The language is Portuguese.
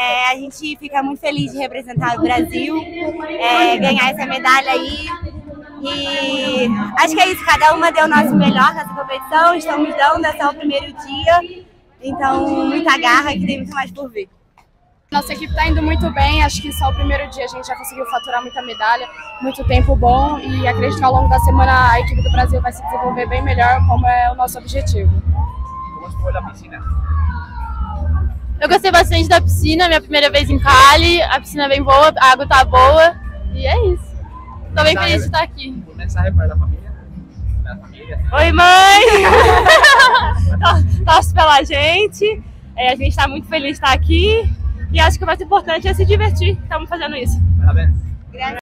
É, a gente fica muito feliz de representar o Brasil, é, ganhar essa medalha aí. E acho que é isso, cada uma deu o nosso melhor nessa competição, estamos dando, é só o primeiro dia. Então, muita garra que tem muito mais por vir. Nossa equipe está indo muito bem, acho que só o primeiro dia a gente já conseguiu faturar muita medalha, muito tempo bom e acredito que ao longo da semana a equipe do Brasil vai se desenvolver bem melhor, como é o nosso objetivo. Como foi a piscina? Eu gostei bastante da piscina, minha primeira vez em Cali, a piscina é bem boa, a água tá boa e é isso. Tô bem feliz de estar aqui. Mensagem para a família? Da família? Oi mãe! Torce pela gente, é, a gente está muito feliz de estar aqui. E acho que o mais importante é se divertir. Estamos fazendo isso. Parabéns.